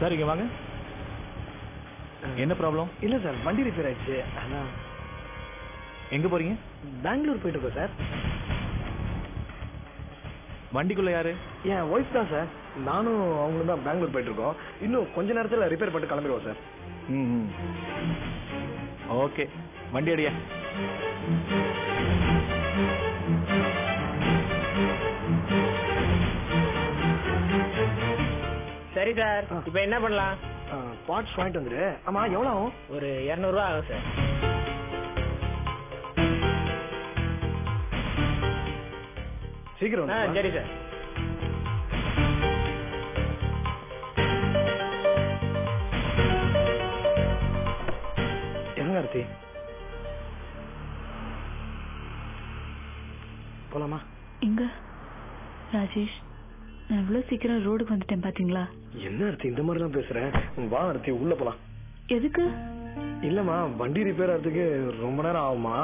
Sir இங்க வாங்க. என்ன ப்ராப்ளம் இல்ல சார் வண்டி ரிப்பேர் ஆயிடுச்சு. அதான். எங்க போறீங்க? பெங்களூர் போயிட்டு இருக்கோம் சார். வண்டிக்குள்ள யாரு? என் ஒய்ஃப் தான் சார். நானும் அவங்களும் தான் பெங்களூர் போயிட்டு இருக்கோம். இன்னும் கொஞ்ச நேரத்துல ரிப்பேர் பண்ணிட்டு கிளம்பிடுவோம் சார். ம் ஓகே. வண்டி அடியா சரி. இப்போ என்ன பண்ணலாம்? பார்ட்ஸ் வாங்கிட்டு வந்துரு ஆமா எவ்வளவு ஆகும்? ஒரு இரநூறுவா ஆகும் சார். சீக்கிரம் ஆ. சரி சார். போலாமா? எங்க? ராஜேஷ்? நான் இவ்வளவு சீக்கிரம் ரோடுக்கு வந்துட்டேன் பாத்தீங்களா? என்ன ஆர்த்தி இந்த மாதிரி பேசுறேன் வா ஆர்த்தி உள்ள போலாம். எதுக்கு? இல்லம்மா வண்டி ரிப்பேர் ஆகிறதுக்கு ரொம்ப நேரம் ஆகுமா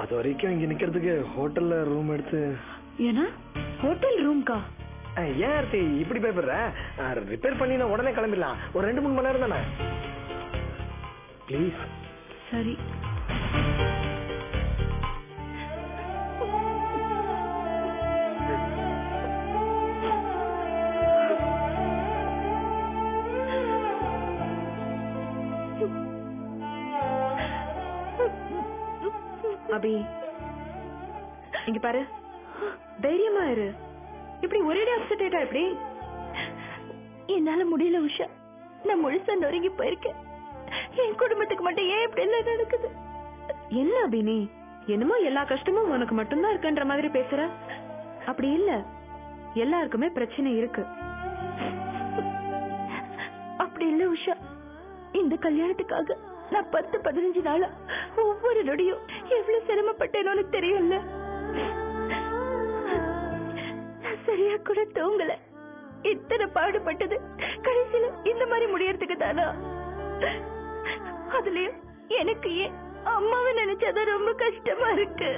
அது வரைக்கும் இங்க நிக்கிறதுக்கு ஹோட்டல்ல ரூம் எடுத்து. ஏன்னா ஹோட்டல் ரூம்கா ஏன் ஆர்த்தி இப்படி பயப்படுற? ரிப்பேர் பண்ணி நான் உடனே கிளம்பிடலாம். ஒரு ரெண்டு மூணு மணி நேரம் தானே? ப்ளீஸ் சரி. அபி. இங்க பாரு. தைரியமா இரு. இப்படி ஒரேடி அப்செட் ஆயிட்டா எப்படி? என்னால முடியல உஷா. நான் முழுசா நொறுங்கி போயிருக்கேன். என் குடும்பத்துக்கு மட்டும் ஏன் இப்படி எல்லாம் நடக்குது? என்ன அபி நீ? என்னமோ எல்லா கஷ்டமும் உனக்கு மட்டும்தான் இருக்குன்ற மாதிரி பேசுற? அப்படி இல்ல. எல்லாருக்குமே பிரச்சனை இருக்கு. அப்படி இல்ல உஷா. இந்த கல்யாணத்துக்காக நான் பத்து பதினஞ்சு நாளா ஒவ்வொரு நொடியும் எவ்வளவு சிரமப்பட்டேனோன்னு தெரியல. சரியா கூட தூங்கல. இத்தனை பாடுபட்டது. கடைசியில இந்த மாதிரி முடியறதுக்கு தானா? அதுலயும் எனக்கு ஏன் அம்மாவை நினைச்சாதான் ரொம்ப கஷ்டமா இருக்கு.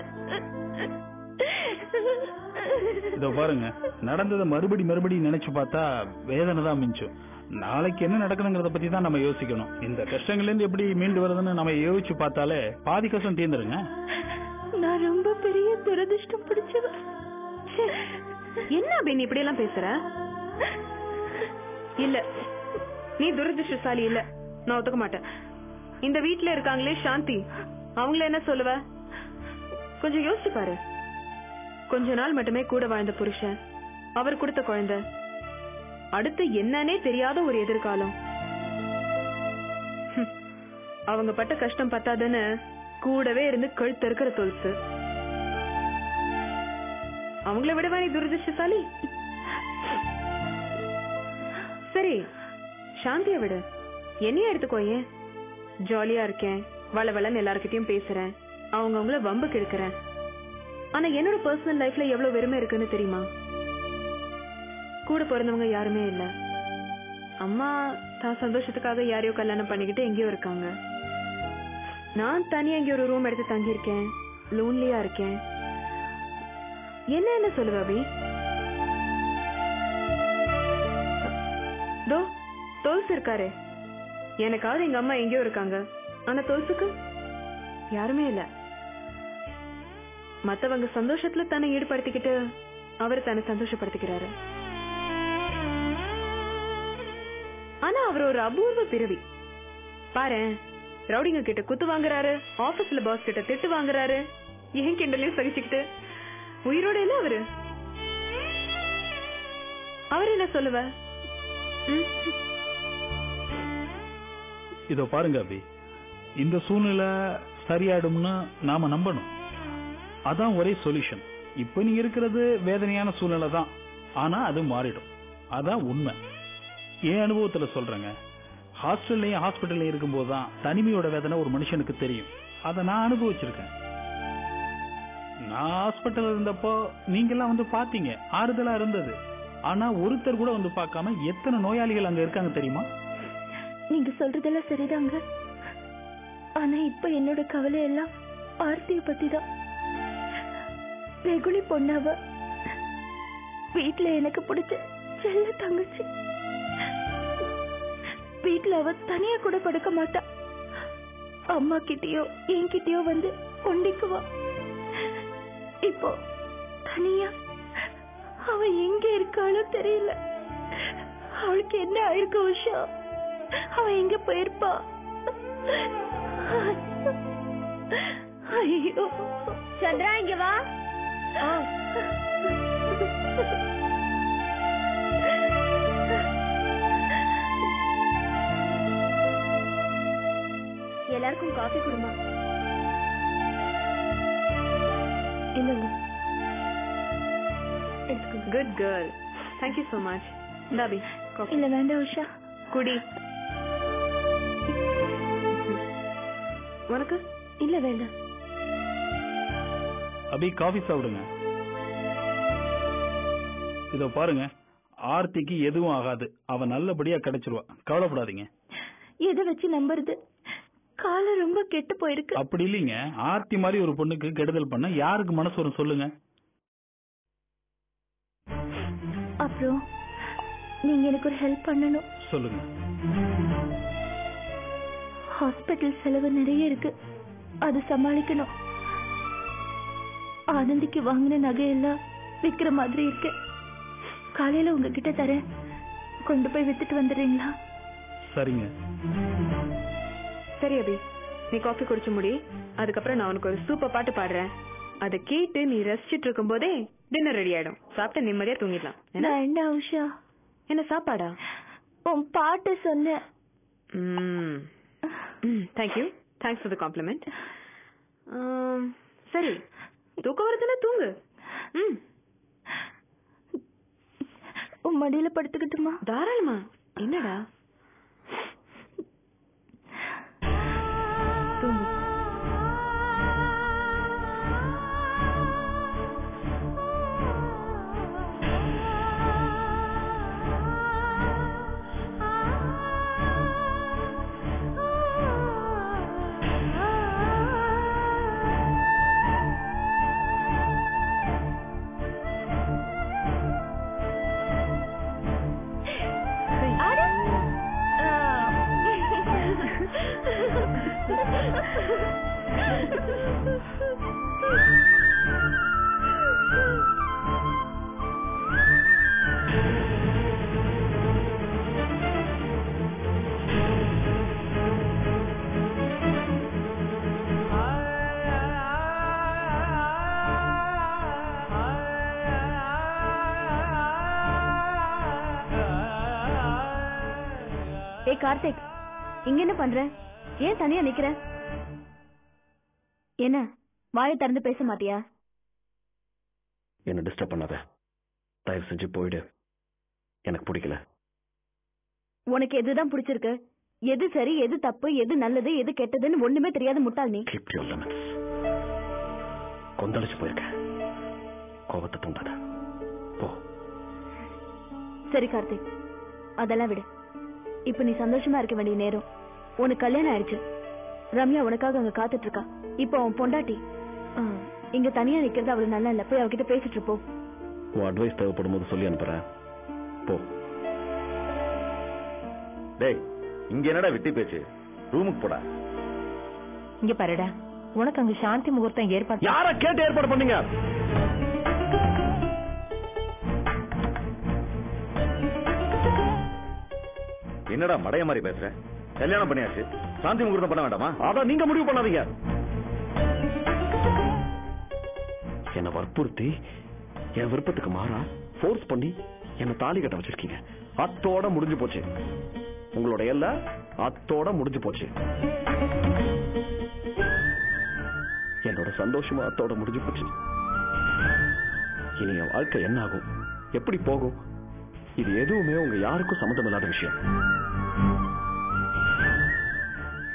இதோ பாருங்க. நடந்ததை மறுபடி மறுபடி நினைச்சு பார்த்தா வேதனை தான் மிஞ்சும். நாளைக்கு என்ன நடக்குதுங்கிறத பத்தி தான் நம்ம யோசிக்கணும். இந்த கஷ்டங்கள்ல இருந்து எப்படி மீண்டு வருதுன்னு நம்ம யோசிச்சு பார்த்தாலே பாதி கஷ்டம் தீர்ந்துருங்க. நான் ரொம்ப பெரிய துரதிர்ஷ்டம் பிடிச்சவ. ச்சே, என்ன நீ இப்படி எல்லாம் பேசுற? இல்ல. நீ துரதிருஷ்டசாலி இல்ல. நான் ஒத்துக்க மாட்டேன். இந்த வீட்ல இருக்காங்களே சாந்தி. அவங்கள என்ன சொல்லுவ? கொஞ்சம் யோசிச்சு பாரு. கொஞ்ச நாள் மட்டுமே கூட வாழ்ந்த புருஷன். அவர் கொடுத்த குழந்தை. அடுத்து என்னன்னே தெரியாத ஒரு எதிர்காலம். அவங்க பட்ட கஷ்டம் பத்தாதுன்னு கூடவே இருந்து கழுத்து இருக்கிற தொல்சு. அவங்கள விடவா நீ துரதிருஷ்டசாலி? சரி சாந்திய விடு. என்னைய எடுத்துக்கோ ஏன்? ஜாலியா இருக்கேன் வளவளன்னு எல்லார்கிட்டயும் பேசுறேன் அவங்க அவங்கள வம்புக்கு எடுக்கிறேன் ஆனா என்னோட பர்சனல் லைஃப்ல எவ்வளவு வெறுமை இருக்குன்னு தெரியுமா? கூட பிறந்தவங்க யாருமே இல்ல. அம்மா தான் சந்தோஷத்துக்காக யாரையோ கல்யாணம் பண்ணிக்கிட்டு எங்கேயோ இருக்காங்க. நான் தனியா இங்க ஒரு ரூம் எடுத்து தங்கியிருக்கேன். லோன்லியா இருக்கேன். என்ன என்ன சொல்லுவ அபி தோ தோல்ஸ் இருக்காரு. எனக்காவது எங்க அம்மா எங்கேயோ இருக்காங்க. ஆனா தோல்ஸுக்கு யாருமே இல்ல. மத்தவங்க சந்தோஷத்துல தன்னை ஈடுபடுத்திக்கிட்டு அவர் தன்னை சந்தோஷப்படுத்திக்கிறாரு. ஆனா அவர் ஒரு அபூர்வ பிறவி. பாரு ரவுடிங்க கிட்ட குத்து வாங்குறாரு ஆபீஸ்ல பாஸ் கிட்ட திட்டு வாங்குறாரு ஏன் கிண்டலையும் சகிச்சுக்கிட்டு. உயிரோட இல்ல அவரு? அவர் என்ன சொல்லுவ? இதோ பாருங்க அபி. இந்த சூழ்நிலை சரியாயிடும்னு நாம நம்பணும். அதான் ஒரே சொல்யூஷன் இப்ப நீங்க இருக்கிறது வேதனையான சூழ்நிலை தான் ஆனா அது மாறிடும். அதான் உண்மை. என் அனுபவத்துல சொல்றேங்க. ஹாஸ்டல்லையும் ஹாஸ்பிட்டல்லையும் இருக்கும்போது தான் தனிமையோட வேதனை ஒரு மனுஷனுக்கு தெரியும். அதை நான் அனுபவிச்சிருக்கேன். நான் ஹாஸ்பிட்டல் இருந்தப்போ நீங்கெல்லாம் வந்து பாத்தீங்க ஆறுதலா இருந்தது. ஆனா ஒருத்தர் கூட வந்து பார்க்காம எத்தனை நோயாளிகள் அங்க இருக்காங்க தெரியுமா? நீங்க சொல்றதெல்லாம் சரிதாங்க. ஆனா இப்ப என்னோட கவலை எல்லாம் ஆர்த்திய பத்தி தான் வெகுளி பொண்ணாவ. வீட்டுல எனக்கு பிடிச்ச செல்ல தங்கச்சி. வீட்ல அவ தனியா கூட படுக்க மாட்டா. அம்மா கிட்டயோ என்கிட்டயோ வந்து கொண்டிக்குவா இப்போ தனியா அவ எங்க இருக்காளோ தெரியல. அவளுக்கு என்ன ஆயிருக்கு உஷா? அவ எங்க போயிருப்பா? ஐயோ. சந்திரா இங்க வா. எல்லாருக்கும் காஃபி கொடுமா. இல்லங்க good girl thank you so much Tapi coffee இல்ல வேண்டாம் உஷா. குடி. உனக்கு? இல்ல வேண்டாம். அபி காஃபி சாப்பிடுங்க. இதோ பாருங்க. ஆர்த்திக்கு எதுவும் ஆகாது. அவ நல்லபடியா கிடைச்சிருவா. கவலைப்படாதீங்க. எதை வச்சு நம்புறது? காலம் ரொம்ப கெட்டு போயிருக்கு. அப்படி இல்லைங்க. ஆர்த்தி மாதிரி ஒரு பொண்ணுக்கு கெடுதல் பண்ண யாருக்கு மனசு வரும் சொல்லுங்க. அப்புறம் நீங்க எனக்கு ஒரு ஹெல்ப் பண்ணணும். சொல்லுங்க. ஹாஸ்பிட்டல் செலவு நிறைய இருக்கு. அது சமாளிக்கணும். ஆனந்திக்கு வாங்கின நகையெல்லாம் விக்கிற மாதிரி இருக்கு. காலையில உங்ககிட்ட தரேன். கொண்டு போய் வித்துட்டு வந்துடுறீங்களா? சரிங்க. சரி அபி. நீ காஃபி குடிச்சு முடி. அதுக்கப்புறம் நான் உனக்கு ஒரு சூப்பர் பாட்டு பாடுறேன். அதை கேட்டு நீ ரசிச்சிட்டு இருக்கும் போதே டின்னர் ரெடி ஆயிடும். சாப்பிட்டு நிம்மதியா தூங்கிடலாம். என்ன? உஷா. என்ன சாப்பாடா? உன் பாட்டு சொன்ன ம். Thank you thanks for the compliment சரி. தூக்கம் வருதுன்னா தூங்கு. ம். உன் மடியில படுத்துக்கிட்டுமா? தாராளமா. என்னடா? கார்த்திக் இங்க என்ன பண்ற? ஏன் தனியா நிக்கிற? என்ன வாயை திறந்து பேச மாட்டியா? என்ன டிஸ்டர்ப் பண்ணாத. தயவு செஞ்சு போயிடு. எனக்கு பிடிக்கல. உனக்கு எதுதான் பிடிச்சிருக்கு? எது சரி எது தப்பு எது நல்லது எது கெட்டதுன்னு ஒண்ணுமே தெரியாத முட்டாள் நீ. கொந்தளிச்சு போயிருக்க. கோபத்தை தூண்டாத. போ. சரி கார்த்திக் அதெல்லாம் விடு. இப்ப நீ சந்தோஷமா இருக்க வேண்டிய நேரம். உனக்கு கல்யாணம் ஆயிடுச்சு. ரம்யா உனக்காக அங்க காத்துட்டு இருக்கா இப்போ அவன் பொண்டாட்டி. இங்க தனியா நிக்கிறது அவளுக்கு நல்லா இல்ல. போய் அவகிட்ட பேசிட்டு இருப்போம். உன் அட்வைஸ் தேவைப்படும் போது சொல்லி அனுப்புறேன். போ. டேய் இங்க என்னடா விட்டு பேச்சு? ரூமுக்கு போடா. இங்க பாருடா. உனக்கு அங்க சாந்தி முகூர்த்தம் ஏற்பாடு யார கேட்டு ஏற்பாடு பண்ணீங்க? என்னடா மடைய மாதிரி பேசுற? கல்யாணம் பண்ணியாச்சு. சாந்தி முகூர்த்தம் பண்ண வேண்டாமா? அதான் நீங்க முடிவு பண்ணாதீங்க. என்ன வற்புறுத்தி என் விருப்பத்துக்கு மாறா போர்ஸ் பண்ணி என்ன தாலி கட்ட வச்சிருக்கீங்க. அத்தோட முடிஞ்சு போச்சு. உங்களோட எல்ல அத்தோட முடிஞ்சு போச்சு. என்னோட சந்தோஷமா அத்தோட முடிஞ்சு போச்சு. இனி என் வாழ்க்கை என்ன ஆகும் எப்படி போகும்? இது எதுவுமே உங்க யாருக்கும் சம்மந்தம் இல்லாத விஷயம்.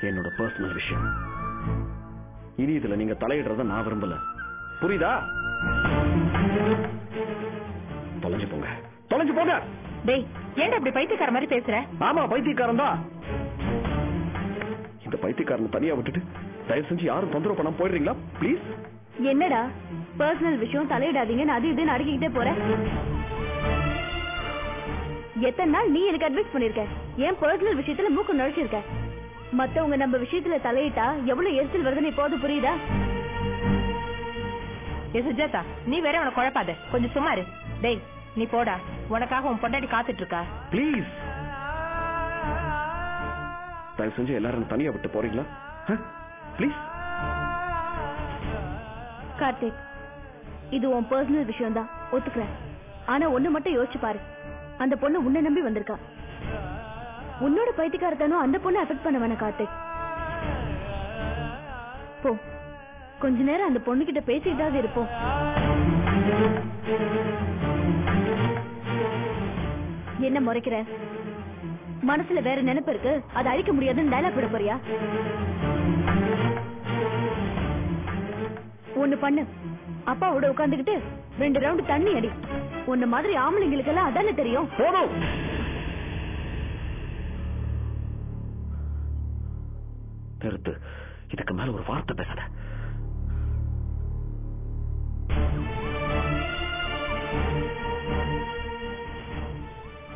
என்னோட பர்சனல் விஷயம். இனி இதுல நீங்க தலையிடுறத நான் விரும்பல. புரியுதா? தொலைஞ்சு போங்க. தொலைஞ்சு போங்க! டேய் ஏன்டா இப்படி பைத்தியக்கார மாதிரி பேசுற? ஆமா பைத்தியக்காரன் தான். இந்த பைத்தியக்காரனை தனியா விட்டுட்டு தயவு செஞ்சு யாரும் தொந்தரவு பண்ணாம போயிடுறீங்களா? ப்ளீஸ் என்னடா? பர்சனல் விஷயம் தலையிடாதீங்கன்னு அது இதுன்னு அடக்கிக்கிட்டே போற? எத்தனை நாள் நீ எனக்கு அட்வைஸ் பண்ணிருக்க? என் பர்சனல் விஷயத்துல மூக்கு நுழைச்சிருக்க? மத்தவங்க நம்ம விஷயத்துல தலையிட்டா எவ்வளவு எரிச்சல் வருதுன்னு இப்போது புரியுதா? ஏ சுஜாதா நீ வேற உன குழப்பாத. கொஞ்சம் சும்மா இரு. டேய் நீ போடா. உனக்காக உன் பொண்டாட்டி காத்துட்டு இருக்கா ப்ளீஸ் தயவு செஞ்சு எல்லாரும் தனியா விட்டு போறீங்களா? ப்ளீஸ் கார்த்திக் இது உன் பர்சனல் விஷயம் தான் ஒத்துக்கிறேன். ஆனா ஒண்ணு மட்டும் யோசிச்சு பாரு. அந்த பொண்ணு உன்னை நம்பி வந்திருக்கா. உன்னோட பைத்தியக்காரத்தனும் அந்த பொண்ணை அஃபெக்ட் பண்ண வேணாம் கார்த்திக். போ. கொஞ்ச நேரம் அந்த பொண்ணு கிட்ட பேசிட்டாவது இருப்போம். என்ன முறைக்கிற? மனசுல வேற நினைப்பு இருக்கு. அதை அழிக்க முடியாதுன்னு டைலாக் விட போறியா? ஒண்ணு பண்ணு. அப்பாவோட உட்காந்துக்கிட்டு ரெண்டு ரவுண்ட் தண்ணி அடி. உன்ன மாதிரி ஆம்பளைங்களுக்கு எல்லாம் அதானே தெரியும்? போதும். நிறுத்து இதுக்கு மேல ஒரு வார்த்தை பேசாத.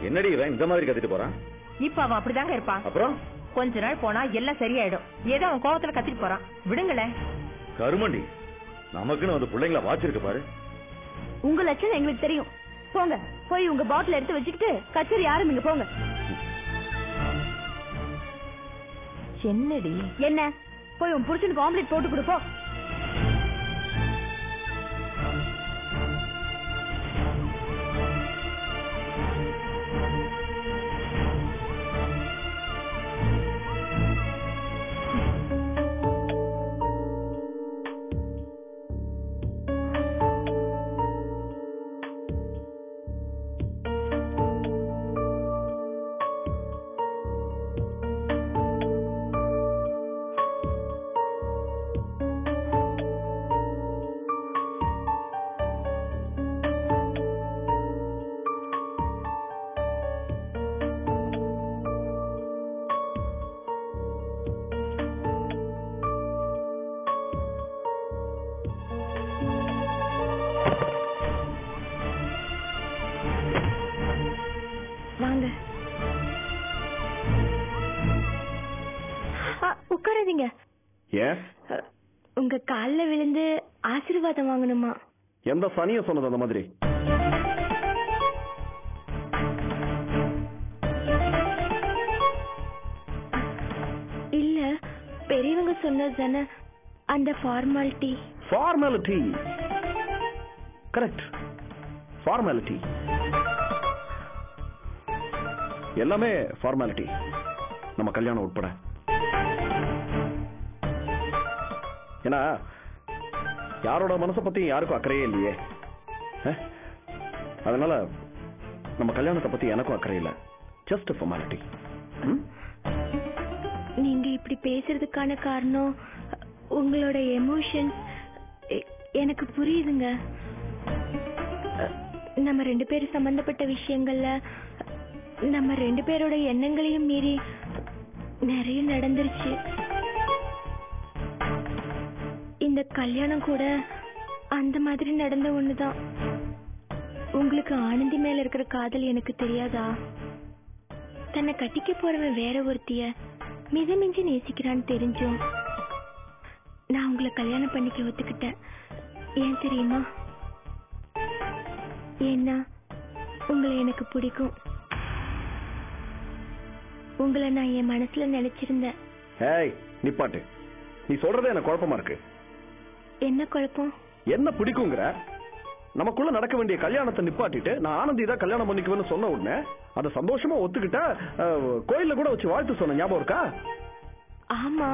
என்னடி இவன் இந்த மாதிரி கத்திட்டு போறான்? இப்ப அவன் அப்படிதாங்க இருப்பான். அப்புறம்? கொஞ்ச நாள் போனா எல்லாம் சரியாயிடும். ஏதோ அவன் கோவத்துல கத்திட்டு போறான். விடுங்களேன். கருமண்டி நமக்குன்னு வந்து பிள்ளைங்கள வாச்சிருக்க பாரு. உங்க லட்சணம் எங்களுக்கு தெரியும். போங்க போய் உங்க பாட்டில் எடுத்து வச்சுக்கிட்டு கச்சேரி ஆரம்பிங்க போங்க. என்னடி? என்ன? போய் உன் புருஷனுக்கு ஆம்லெட் போட்டு கொடுப்போம் சனிய சொன்னது அந்த மாதிரி. இல்ல பெரியவங்க சொன்னது அந்த ஃபார்மாலிட்டி ஃபார்மாலிட்டி கரெக்ட் ஃபார்மாலிட்டி எல்லாமே ஃபார்மாலிட்டி நம்ம கல்யாணம் உட்பட. ஏன்னா யாரோட மனசை பத்தியும் யாருக்கும் அக்கறையே இல்லையே? அதனால நம்ம கல்யாணத்தை பத்தி எனக்கும் அக்கறை இல்ல. ஜஸ்ட் ஃபார்மாலிட்டி நீங்க இப்படி பேசுறதுக்கான காரணம் உங்களோட எமோஷன்ஸ் எனக்கு புரியுதுங்க. நம்ம ரெண்டு பேரும் சம்பந்தப்பட்ட விஷயங்கள்ல நம்ம ரெண்டு பேரோட எண்ணங்களையும் மீறி நிறைய நடந்துருச்சு. கல்யாணம் கூட அந்த மாதிரி நடந்த ஒண்ணுதான். உங்களுக்கு ஆனந்தி மேல இருக்கிற காதல் எனக்கு தெரியாதா? தன்னை கட்டிக்க போறவன் வேற ஒருத்திய மிதமிஞ்சி நேசிக்கிறான்னு தெரிஞ்சும் நான் உங்களை கல்யாணம் பண்ணிக்க ஒத்துக்கிட்டேன். ஏன் தெரியுமா? ஏன்னா உங்களை எனக்கு பிடிக்கும். உங்களை நான் என் மனசுல நினைச்சிருந்தேன். நீ பாட்டு நீ சொல்றது எனக்கு குழப்பமா இருக்கு. என்ன குழப்பம்? என்ன பிடிக்குங்கிற? நமக்குள்ள நடக்க வேண்டிய கல்யாணத்தை நிப்பாட்டிட்டு நான் ஆனந்தி தான் கல்யாணம் பண்ணிக்குவேன்னு சொன்ன உடனே அதை சந்தோஷமா ஒத்துக்கிட்ட கோயில்ல கூட வச்சு வாழ்த்து சொன்ன ஞாபகம் இருக்கா? ஆமா.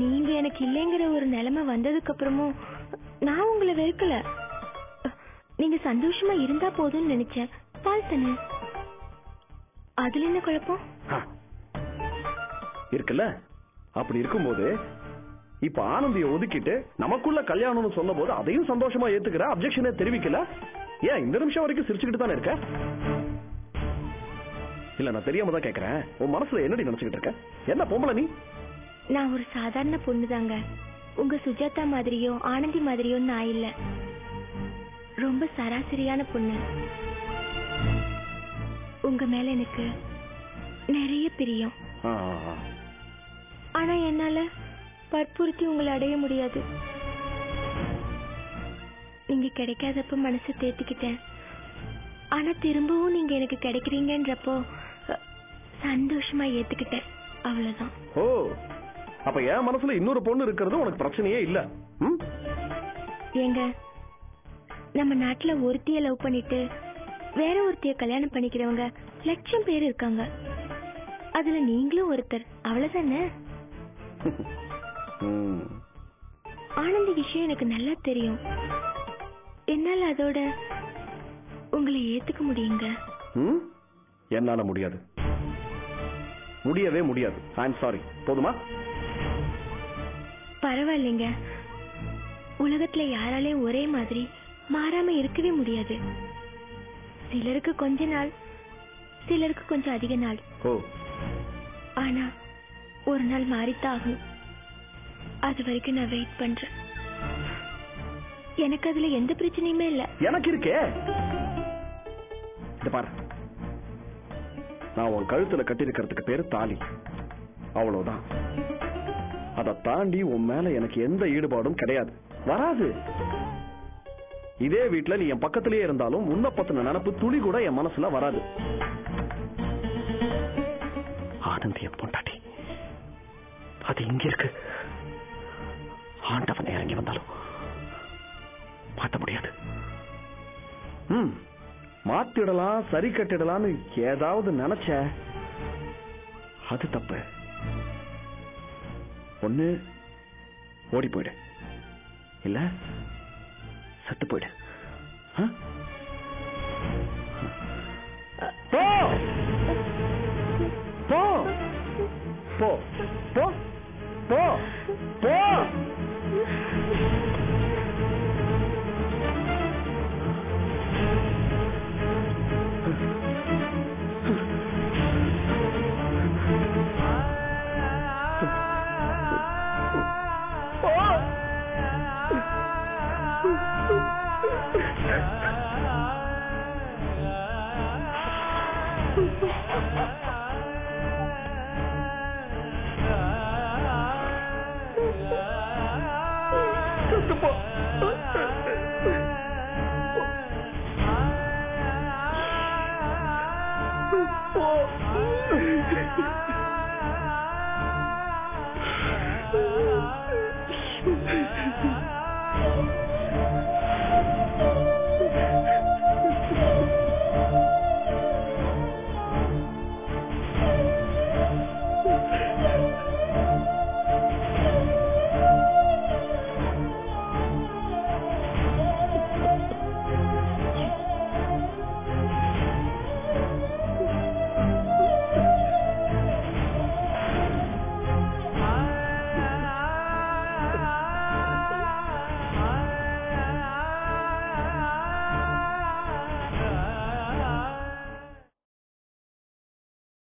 நீங்க எனக்கு இல்லைங்கிற ஒரு நிலைமை வந்ததுக்கு அப்புறமும் நான் உங்களை வெறுக்கல. நீங்க சந்தோஷமா இருந்தா போதும்னு நினைச்சேன். வாழ்த்தனே அதுல என்ன குழப்பம். இருக்குல்ல? அப்படி இருக்கும்போது இப்ப ஆனந்திய ஒதுக்கிட்டு நமக்குள்ள கல்யாணம்னு சொன்ன போது அதையும் சந்தோஷமா ஏத்துக்கிற? அப்செக்ஷனே தெரிவிக்கல. ஏன் இந்த நிமிஷம் வரைக்கும் சிரிச்சுக்கிட்டு தானே இருக்க? இல்ல நான் தெரியாம தான் கேக்குறேன். உன் மனசுல என்னடி நினைச்சுக்கிட்டு இருக்க? என்ன பொம்பளை நீ? நான் ஒரு சாதாரண பொண்ணுதாங்க. உங்க சுஜாதா மாதிரியோ ஆனந்தி மாதிரியோ நான் இல்ல. ரொம்ப சராசரியான பொண்ணு. உங்க மேல எனக்கு நிறைய பிரியம். ஆனா என்னால வற்புறுத்தி உங்களை அடைய முடியாது. நீங்க கிடைக்காதப்ப மனசு தேத்திக்கிட்டேன். ஆனா திரும்பவும் நீங்க எனக்கு கிடைக்கிறீங்கன்றப்போ சந்தோஷமா ஏத்துக்கிட்டேன். அவ்வளவுதான். ஓ அப்ப என் மனசுல இன்னொரு பொண்ணு இருக்கிறது உனக்கு பிரச்சனையே இல்ல? ஏங்க நம்ம நாட்டுல ஒருத்திய லவ் பண்ணிட்டு வேற ஒருத்திய கல்யாணம் பண்ணிக்கிறவங்க லட்சம் பேர் இருக்காங்க. அதுல நீங்களும் ஒருத்தர். அவ்வளவுதானே. ஆனந்தி விஷயம் எனக்கு நல்லா தெரியும். என்னால அதோட உங்களை ஏத்துக்க முடியுங்க? என்னால முடியாது. முடியவே முடியாது. ஐம் சாரி போதுமா? பரவாயில்லைங்க. உலகத்துல யாராலையும் ஒரே மாதிரி மாறாம இருக்கவே முடியாது. சிலருக்கு கொஞ்ச நாள் சிலருக்கு கொஞ்சம் அதிக நாள். ஆனா ஒரு நாள் மாறித்தான் ஆகணும் அது வரைக்கும் நான் வெயிட் பண்றேன். எனக்கு அதுல எந்த பிரச்சனையுமே இல்ல. எனக்கு இருக்கே. பாரு. நான் உன் கழுத்துல கட்டிருக்கிறதுக்கு பேரு தாலி. அவ்வளவுதான். அதை தாண்டி உன் மேல எனக்கு எந்த ஈடுபாடும் கிடையாது. வராது. இதே வீட்டுல நீ என் பக்கத்திலேயே இருந்தாலும் உன்னை பத்தின நினப்பு துளி கூட என் மனசுல வராது. ஆனந்தி என் மாத்திடலாம் சரி கட்டிடலாம்னு ஏதாவது நினைச்ச அது தப்பு. ஒண்ணு ஓடி போயிடு. இல்ல செத்து போயிடு. போ! போ! போ! போ!